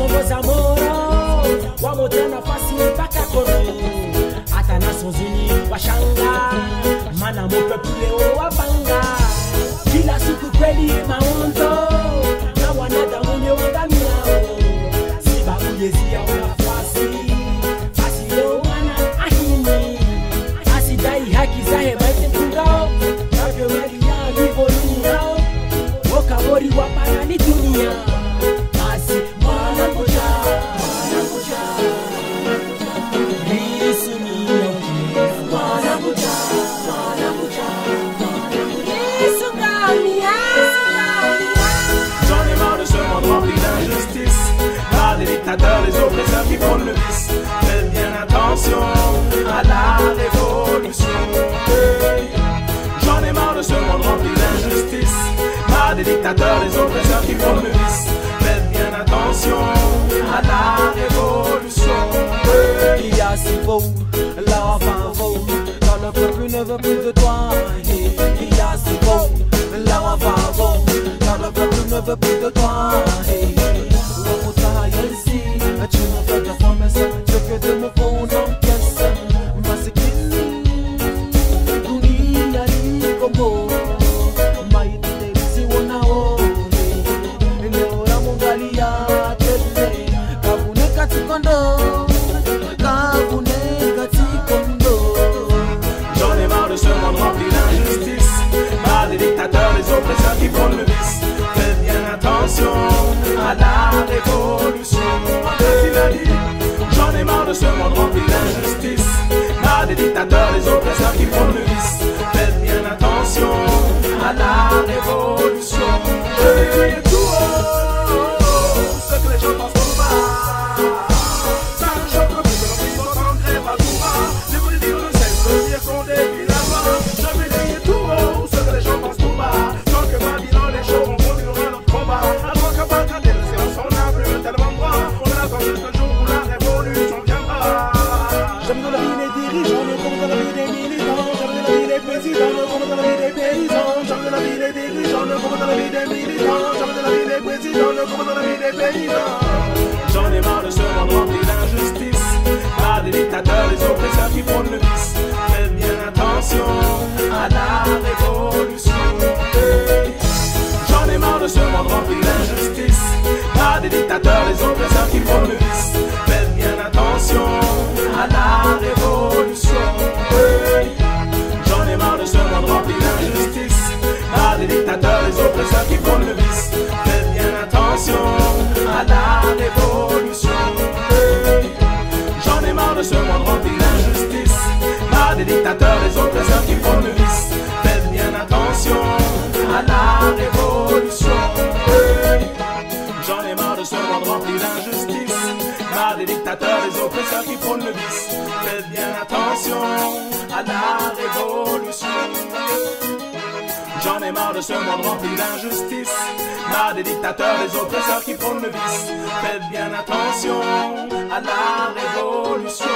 somos amora wamotana pasi mpaka koro ata naso zuni washanga mana mopepule o Par les oppresseurs qui prônent le vice Faites bien attention à la révolution. J'en ai marre de ce monde rempli d'injustice Par les dictateurs, les oppresseurs qui prônent le vice Faites bien attention à la révolution. Il y a si beau, là enfin beau, quand le peuple ne veut plus de toi. Il y a si beau, là enfin beau, quand le peuple ne veut plus de toi. J'en ai marre de ce monde rempli d'injustice. Par les dictateurs, les oppresseurs qui prônent le vice. Faites bien attention à la révolution. J'en ai marre de ce monde rempli d'injustice. Par les dictateurs, les oppresseurs la révolution Je vais crier tout haut Ce que les gens pensent tout bas Ça ne choque puisse entendre grève à bas Les politiques ne cessent de dire qu'on la loi Je vais crier tout haut ce que les gens pensent tout bas Tant que Babylon les choses on continuera notre combat Avant qu'à Bagdad le silence on n'a plus tellement droit On attend juste J'en ai marre de ce monde rempli d'injustice Par des dictateurs, les oppresseurs qui prônent le vice. Faites bien attention à la révolution. J'en ai marre de ce monde rempli d'injustice. Par des dictateurs, les oppresseurs qui prônent le vice révolution. J'en ai marre de ce monde rempli d'injustice. Par des dictateurs, les oppresseurs qui prônent le vice. Faites bien attention à la révolution. J'en ai marre de ce monde rempli d'injustice. Par des dictateurs, les oppresseurs qui prônent le vice. Faites bien attention à la révolution J'en ai marre de ce monde rempli d'injustice. Marre des dictateurs, les oppresseurs qui prônent le vice. Faites bien attention à la révolution